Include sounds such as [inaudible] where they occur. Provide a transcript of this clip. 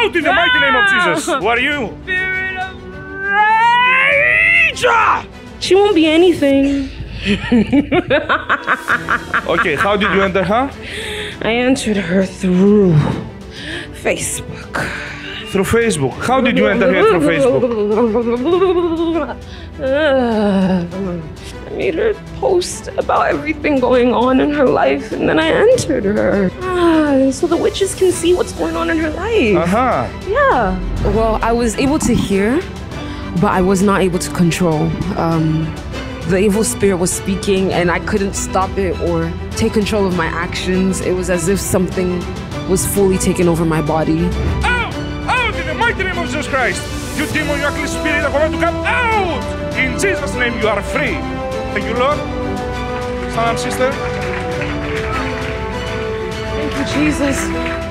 Out in the mighty name of Jesus. Who are you? Spirit of rage! Ah! She won't be anything. [laughs] Okay, how did you enter her? I entered her through Facebook. Through Facebook. How did you enter her through Facebook? I made her post about everything going on in her life, and then I entered her. So the witches can see what's going on in her life. Uh huh. Yeah. Well, I was able to hear, but I was not able to control. Um, the evil spirit was speaking, and I couldn't stop it or take control of my actions. It was as if something was fully taking over my body. Out! Out in the mighty name of Jesus Christ! You demon, you ugly spirit, I command you to come out! In Jesus' name, you are free. Thank you, Lord. Son and sister. Jesus.